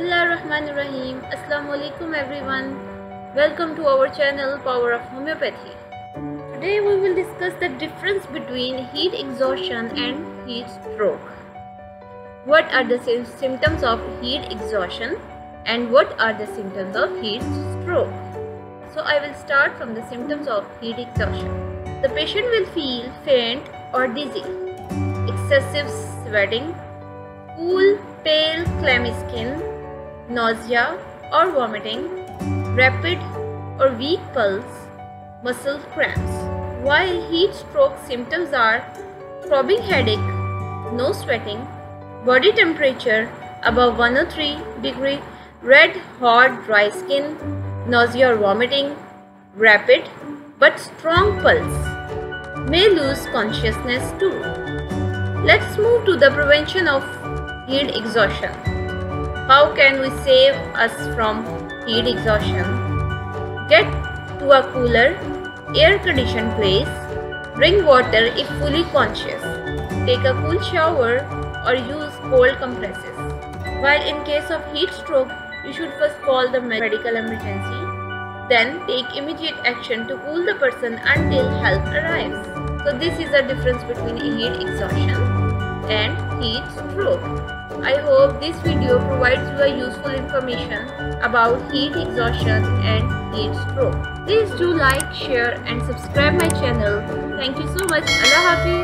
Bismillahirrahmanirrahim. Assalamu alaikum everyone. Welcome to our channel Power of Homeopathy. Today we will discuss the difference between heat exhaustion and heat stroke. What are the symptoms of heat exhaustion and what are the symptoms of heat stroke? So I will start from the symptoms of heat exhaustion. The patient will feel faint or dizzy, excessive sweating, cool, pale, clammy skin, nausea or vomiting, rapid or weak pulse, muscle cramps. While heat stroke symptoms are throbbing headache, no sweating, body temperature above 103 degree, red hot dry skin, nausea or vomiting, rapid but strong pulse, may lose consciousness too. Let's move to the prevention of heat exhaustion. How can we save us from heat exhaustion? Get to a cooler, air-conditioned place. Drink water if fully conscious. Take a cool shower or use cold compresses. While in case of heat stroke, you should first call the medical emergency. Then take immediate action to cool the person until help arrives. So this is the difference between heat exhaustion and heat stroke. I hope this video provides you a useful information about heat exhaustion and heat stroke. Please do like, share and subscribe my channel. Thank you so much. Allah Hafiz.